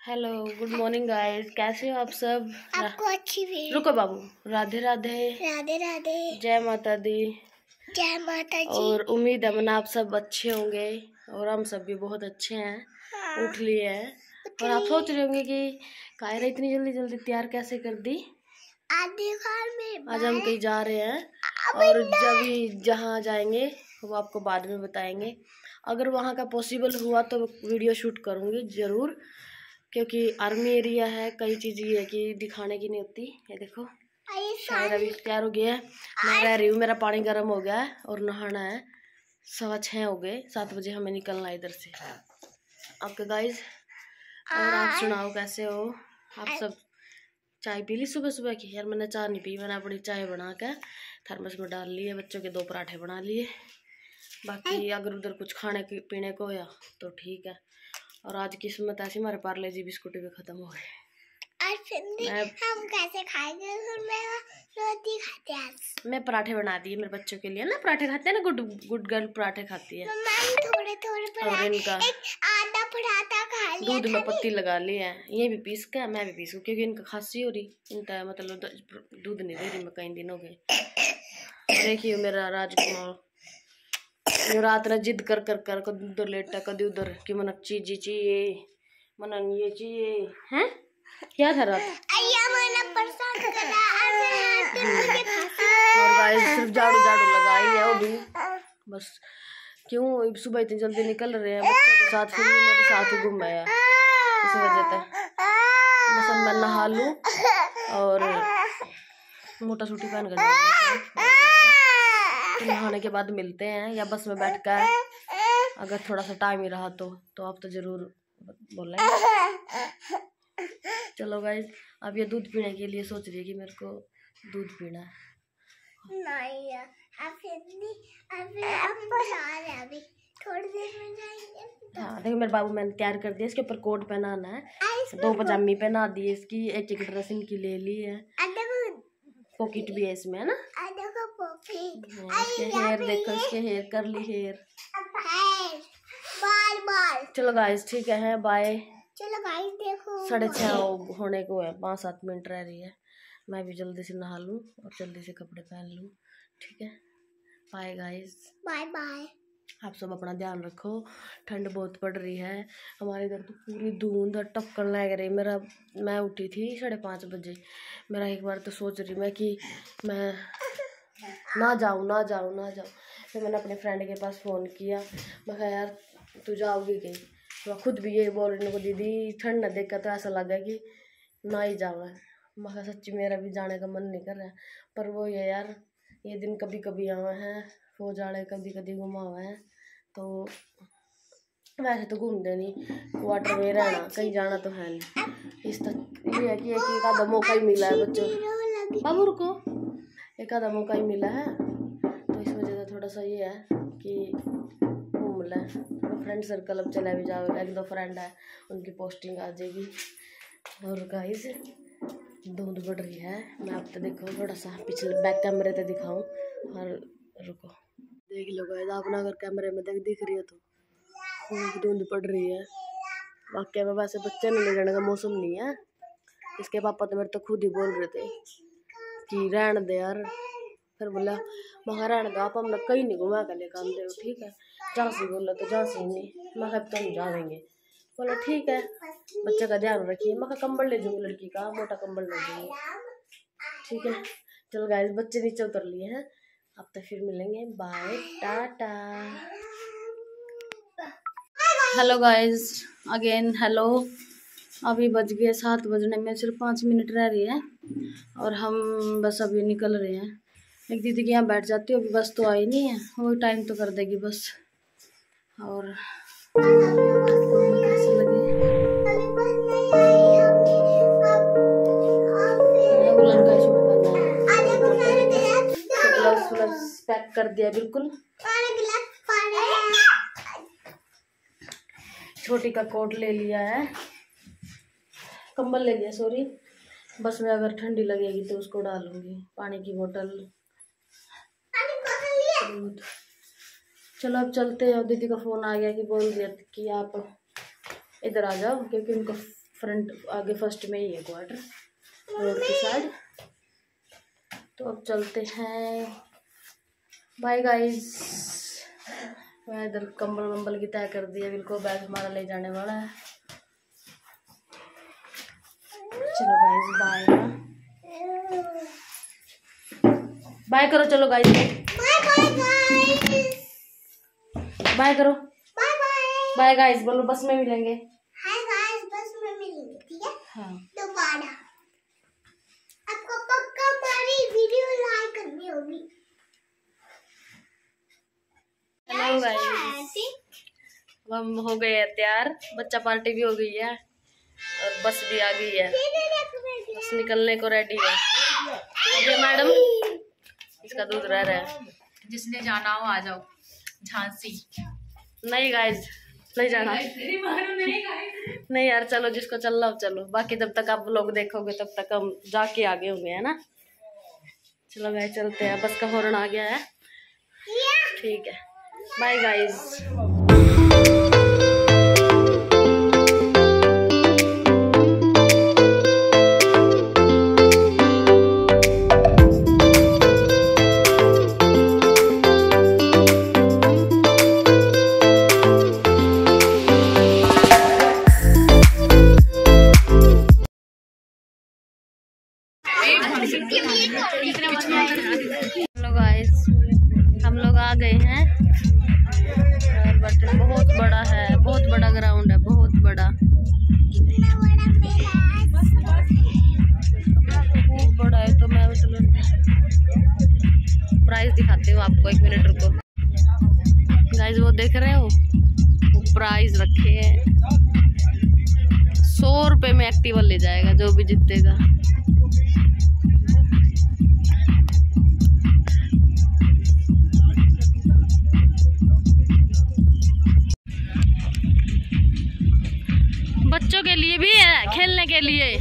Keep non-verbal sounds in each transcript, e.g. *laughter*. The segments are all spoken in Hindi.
हेलो गुड मॉर्निंग गाइस कैसे हो आप सब? आपको अच्छी भी। रुको बाबू राधे राधे। राधे राधे। जय माता दी। जय माता जी और उम्मीद है मना आप सब अच्छे होंगे और हम सब भी बहुत अच्छे हैं। हाँ, उठ लिए हैं। और आप सोच रहे होंगे कि कायरा इतनी जल्दी जल्दी तैयार कैसे कर दी? आधे में आज हम कहीं जा रहे हैं और जब ही जहाँ जाएँगे वो आपको बाद में बताएँगे। अगर वहाँ का पॉसिबल हुआ तो वीडियो शूट करूँगी ज़रूर। क्योंकि आर्मी एरिया है कई चीज़ ये है कि दिखाने की नहीं होती। ये देखो। शायद अभी तैयार हो गया है। मैं रह रही हूँ मेरा पानी गर्म हो गया है और नहाना है। सवा छः हो गए सात बजे हमें निकलना है इधर से। आपके गाइस और आप सुनाओ कैसे हो? आप सब चाय पी ली सुबह सुबह की? यार मैंने चाय नहीं पी मैंने अपनी चाय बना के थर्मस में डाल लिए बच्चों के दो पराठे बना लिए। बाकी अगर उधर कुछ खाने की पीने को होया तो ठीक है। और आज किस्मत ऐसी हमारे पार्ले जी बिस्कुट भी खत्म हो गए। और हम कैसे खाएँगे? मैं रोटी खाते हैं। मैं पराठे बना दिए मेरे बच्चों के लिए ना पराठे खाते हैं ना गुड गुड गर्ल पराठे खाती है। थोड़े थोड़े और इनका आधा पराठा खा लिया दूध में पत्ती लगा ली है ये भी पीस के मैं भी पीसूँ क्योंकि इनका खांसी हो रही इनका मतलब दूध नहीं दे रही मैं कई दिन हो गए। *coughs* देखिए मेरा राजकुमार। रात ने जिद कर कर कर कभी उधर लेटा कभी उधर। कि मन चीज़ चाहिए मन ये चाहिए। हैं? क्या था रात? में और गाइस सिर्फ़ झाड़ू झाड़ू लगाई है वो भी। बस क्यों? सुबह इतनी जल्दी निकल रहे हैं बच्चों के साथ फिर भी मेरे साथ ही घूम आया इस वजह से। बस अब मैं नहा लूँ और मोटा सूटी पहन कर नहाने के बाद मिलते हैं या बस में बैठ कर अगर थोड़ा सा टाइम ही रहा तो तो आप तो ज़रूर बोलें चलो गाइस अब ये दूध पीने के लिए सोच रही है कि मेरे को दूध पीना है। नहीं अभी रहे हैं अभी। थोड़ी देर में जाएँगे। हाँ देखो मेरे बाबू मैंने तैयार कर दिया इसके ऊपर कोट पहनाना है। दो पजामी पहना दी है इसकी एक एक ड्रेस इनकी ले ली है। पॉकेट भी है इसमें है ना? आधा को पॉकेट इसके हेयर देखो इसके हेयर कर ली हेयर बाल बाल। चलो गाइस ठीक है बाय चलो गाइस देखो। साढ़े छः होने को है पाँच सात मिनट रह रही है। मैं भी जल्दी से नहा लूँ और जल्दी से कपड़े पहन लूँ ठीक है? बाय गाइस बाय बाय आप सब अपना ध्यान रखो ठंड बहुत पड़ रही है। हमारे इधर तो पूरी धुंध और टक्कर लग रही मेरा मैं उठी थी साढ़े पाँच बजे। मेरा एक बार तो सोच रही मैं कि मैं ना जाऊँ ना जाऊँ ना जाऊँ। फिर मैंने अपने फ्रेंड के पास फ़ोन किया। मैं कहा, यार, तू जाओगी कहीं? तो खुद भी ये बोल रही को दीदी, ठंड ना देख तो ऐसा लगा कि ना ही जाऊँ मैं। कहा, सच्ची, मेरा भी जाने का मन नहीं कर रहा पर वो ये, यार, ये दिन कभी कभी आए हैं, वो जाड़े कभी कभी घुमा हुआ है तो वैसे तो घूमते नहीं वाटर में रहना, कहीं जाना तो है नहीं। इस तक, ये है कि एक एक आधा मौका ही मिला है बच्चों बाबू, रुको। एक आधा मौका ही मिला है। तो इस वजह से थोड़ा सा ये है कि घूम लें। थोड़ा फ्रेंड सर्कल अब चला भी जाओ एक दो फ्रेंड है, उनकी पोस्टिंग आ जाएगी। और गाइस धुंध बढ़ रही है। मैं अब तो देखो, थोड़ा सा पिछले बैक कैमरे पे दिखाऊँ। और रुको। देख लो गाइस आपने अगर कैमरे में देख, दिख रही है तो। धुंध पड़ रही है। वाकई में वैसे बच्चे नहीं ले जाने का मौसम नहीं है। इसके पापा तो मेरे तो खुद ही बोल रहे थे। कि रहन दे यार। फिर बोला मगर रहन दो, आप हमने कहीं नहीं घुमा कर लेकर आते हो, ठीक है? झांसी बोला तो झांसी नहीं। मैं कहा तुम जाएँगे बोला, ठीक है। बच्चे का ध्यान रखिए। मैं कंबल ले जाऊँगी लड़की का, मोटा कंबल ले जाऊँगी ठीक है? चलो गाइस बच्चे नीचे उतर लिए हैं। अब तो फिर मिलेंगे। Bye tata hello guys again hello अभी बज गए सात बजने में, सिर्फ़ पाँच मिनट रह रही है और हम बस अभी निकल रहे हैं। एक दीदी के यहाँ बैठ जाती हूँ, अभी बस तो आई नहीं है, वो टाइम तो कर देगी बस। और पैक कर दिया बिल्कुल छोटी का कोट ले लिया है। कंबल ले गया सॉरी बस में अगर ठंडी लगेगी तो उसको डालूँगी। पानी की बोतल। चलो अब चलते हैं। दीदी का फ़ोन आ गया कि बोल दिया कि आप इधर आ जाओ क्योंकि उनका फ्रंट आगे फ़र्स्ट में ही है क्वार्टर रोड की साइड तो अब चलते हैं। बाय गाइस मैं इधर कंबल वंबल की तय कर दिया बिल्कुल बैग हमारा ले जाने वाला है। चलो गाइस बाय बाय करो चलो guys bye bye guys bye करो। बाय बाय बाय गाइस बोलो बस में मिलेंगे। हाय गाइस बस में मिलेंगे ठीक है? हाँ। दोबारा। आपको पक्का हमारी वीडियो लाइक करनी होगी। हेलो गाइस हम हो गए तैयार। बच्चा पार्टी भी हो गई है। और बस भी आ गई है। बस निकलने को रेडी है। ओके मैडम इसका दूध रह रहा है। जिसने जाना हो आ जाओ झांसी। नहीं गाइस नहीं जाना। नहीं यार चलो जिसको चल रहा हो चलो। बाकी जब तक आप लोग देखोगे तब तक हम जाके आगे होंगे है ना? चलो गाइस चलते हैं। बस का हॉर्न आ गया है। ठीक है। बाय गाइस आपको एक मिनट रुको। गाइस वो देख रहे हो? वो प्राइस रखे हैं। सौ रुपये में एक्टिवा ले जाएगा, जो भी जीतेगा। बच्चों के लिए भी है, खेलने के लिए।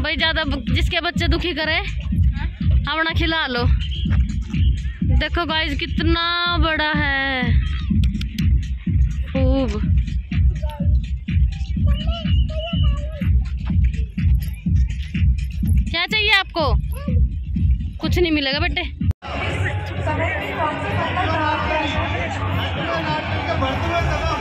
भाई, ज़्यादा जिसके बच्चे दुखी करे, अपना खिला लो। देखो गाइस कितना बड़ा है। खूब। क्या चाहिए आपको? कुछ नहीं मिलेगा बेटे। संता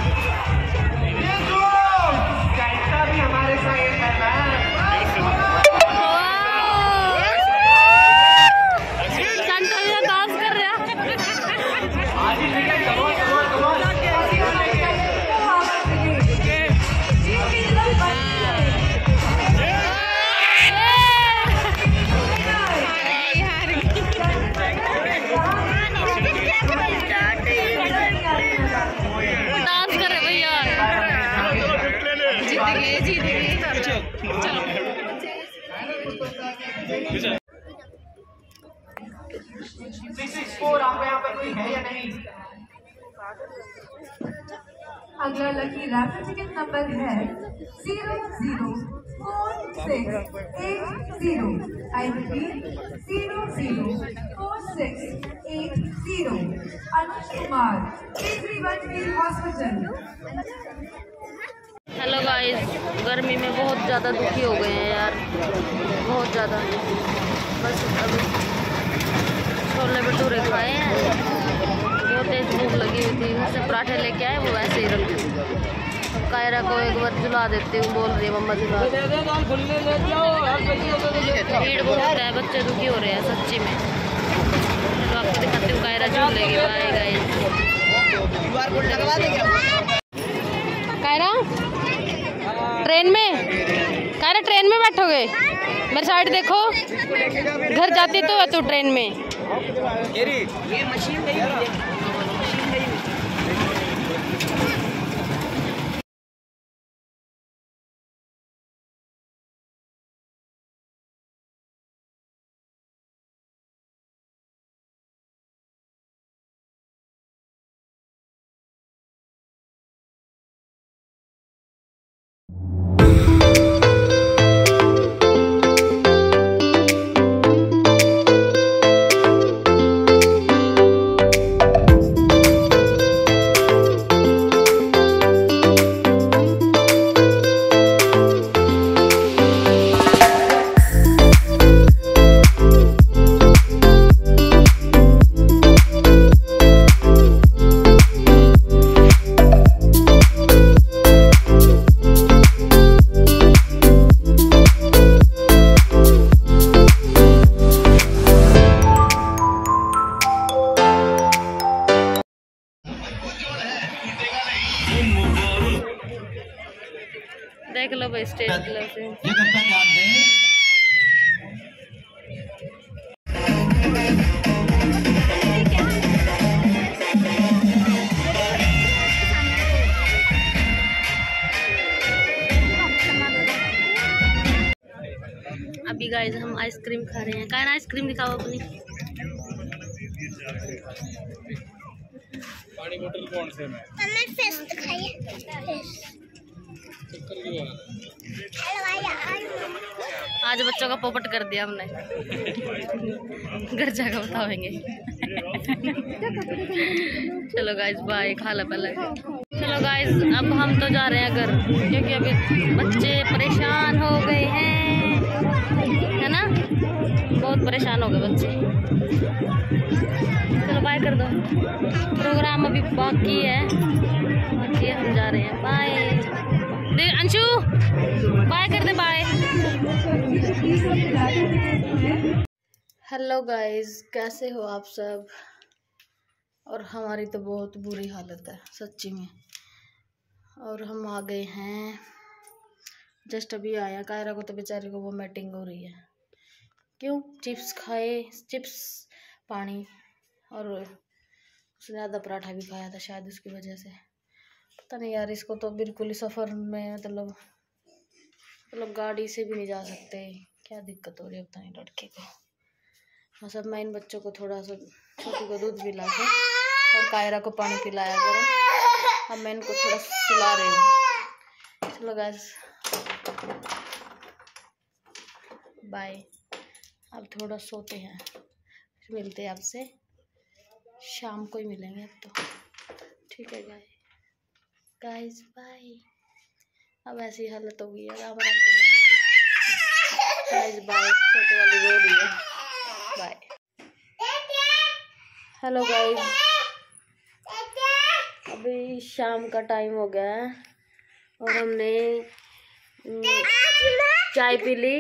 अगला लकी रैपिड टिकट नंबर है zero zero four six eight zero. I repeat zero zero four six eight zero. Anuj Kumar Kejriwal field hospital hello guys गर्मी में बहुत ज़्यादा दुखी हो गए हैं यार। बहुत ज़्यादा। बस अभी छोले भटूरे खाए हैं। बहुत तेज भूख लगी हुई थी, घर से पराठे लेके आए, वो वैसे ही रख दिए कायरा को एक बार जुला देती हूँ, बोल रही है, मम्मा, जुला भीड़ बहुत है, बच्चे दुखी हो रहे हैं, सच्ची में। तो आपको दिखाती हूँ, कायरा झूल लेगी बाय गाइस कायरा, ट्रेन में? कायरा, ट्रेन में बैठोगे? मेरे साइड देखो। घर जाती तो तू ट्रेन में। देख आइसक्रीम खा रहे हैं। कहना आइसक्रीम दिखाओ अपनी? मम्मा फ़िश दिखाइए। फ़िश हलवाई आज आज बच्चों का पोपट कर दिया हमने। घर जाकर बताएँगे। चलो गाइस बाय खा लो पहले। चलो गाइस अब हम तो जा रहे हैं घर क्योंकि अभी बच्चे परेशान हो गए हैं। परेशान हो गए बच्चे। चलो बाय कर दो। प्रोग्राम अभी बाकी है। बाकी हम जा रहे हैं। बाय दे अंशु बाय कर दे बाय हेलो गाइस कैसे हो आप सब? और हमारी तो बहुत बुरी हालत है, सच्ची में। और हम आ गए हैं। जस्ट अभी आया, कायरा को तो बेचारी को वो मीटिंग हो रही है। क्यों? चिप्स खाए, चिप्स, पानी और उसने आधा पराठा भी खाया था शायद उसकी वजह से। पता नहीं यार, इसको तो बिल्कुल ही सफ़र में मतलब मतलब गाड़ी से भी नहीं जा सकते। क्या दिक्कत हो रही है पता नहीं लड़के को। हाँ सब मैं इन बच्चों को थोड़ा सा, छोटी को दूध पिला के और कायरा को पानी पिलाया करो। अब मैं इनको थोड़ा पिला रही हूँ। चलो गैस बाय अब थोड़ा सोते हैं। फिर मिलते हैं आपसे। शाम को ही मिलेंगे अब तो। ठीक है गाय गाइस बाय अब ऐसी हालत हो गई है। बाय छोटे वाली रो रही है। बाय हेलो गाइस अभी शाम का टाइम हो गया है और हमने हम्म, चाय पी ली।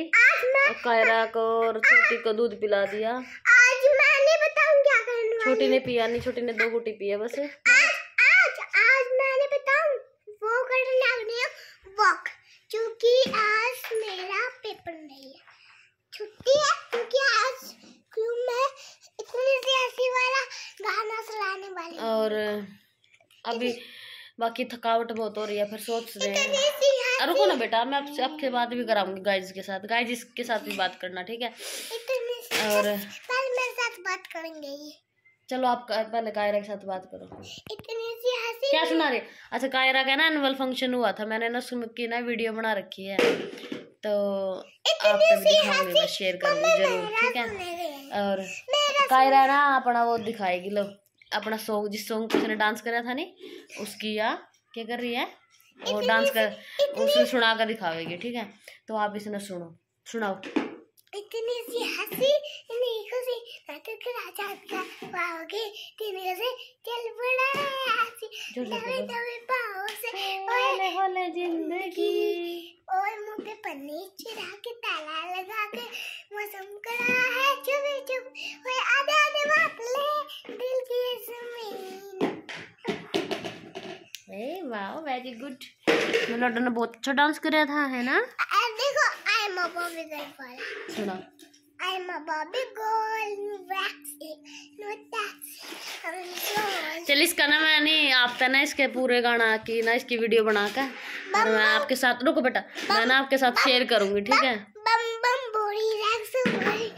और कायरा को और छोटी को दूध पिला दिया। आज मैं नहीं बताऊँ क्या करने छोटी ने पिया नहीं छोटी ने दो गुटी पिया बस। आज आज आज मैंने बताऊँ। वो करने लगनी है। वॉक क्योंकि आज मेरा पेपर नहीं है। छुट्टी है क्योंकि आज क्यों मैं इतनी सी ऐसी वाला गाना सुनाने वाली और अभी बाकी थकावट बहुत हो रही है फिर सोच रहे हैं। हँसी रुको ना बेटा मैं आपसे आपके बात भी कराऊँगी गाइज़ के साथ। गाइज़ के साथ भी बात करना ठीक है? और मेरे साथ बात करेंगे चलो आप पहले कायरा के साथ बात करो। इतनी सी हँसी क्या सुना रहे? अच्छा कायरा का ना एनुअल फ़ंक्शन हुआ था मैंने ना उसमें की ना वीडियो बना रखी है। तो आप तक दिखाऊँगी मैं शेयर करूँगी ज़रूर ठीक है? और कायरा ना अपना वो दिखाएगी लो अपना सॉन्ग जिस सॉन्ग पे उसने डांस करा था नहीं उसकी या क्या कर रही है? वो डांस कर उसने सुना कर दिखावेगी ठीक है? तो आप इसने सुनो सुनाओ। इतनी सी हँसी इतनी खुशी नाटक के राजा का पाओगे तीन से चल पड़ा हँसी से दबे दबे पाओ से। होले होले ज़िंदगी। और मुँह पे पन्नी चिरा के ताला लगा के मौसम करा है। चुप चुप ओए आधे आधे बात ले। दिल वेरी गुड ने बहुत अच्छा डांस कराया था है ना? देखो आई एम अ बॉबी गर्ल सुना। आई एम अ बॉबी गर्ल वैक्स नो चल इसका ना मैं नहीं आप तो ना इसके पूरे गाना की ना इसकी वीडियो बना कर और मैं आपके साथ रुको बेटा मैं ना आपके साथ शेयर करूँगी ठीक है? बम बम बोरी रैक्स बोरी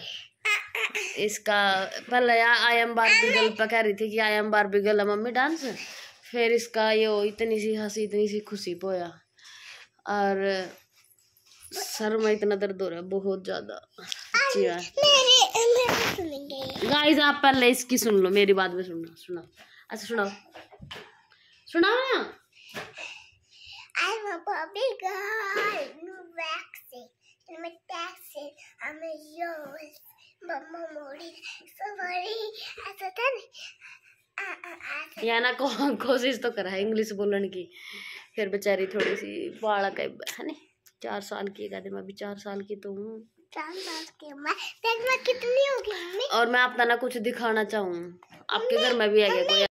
इसका पहले आई एम बारबी गर्ल पे कह रही थी कि I am Barbie girl mummy dance फिर इसका यो इतनी सी हँसी इतनी सी खुशी पोया। और सर में इतना दर्द हो रहा है बहुत ज़्यादा। गाइस आप पहले इसकी सुन लो मेरी बात में सुनना सुना अच्छा सुनाओ। सुनाओ ना। A Bobby girl no wax in my taxi I am yours mamma मोरी सवारी ऐसा था नहीं आ आ आ या ना को, कोशिश तो करा है इंग्लिश बोलने की। फिर बेचारी थोड़ी सी बालक है है नी चार साल की कहते मैं अभी चार साल की तो हूँ। चार साल की उम्र देख मैं कितनी होगी मम्मी और मैं अपना ना कुछ दिखाना चाहूँ। आपके घर में भी आ गया कोई?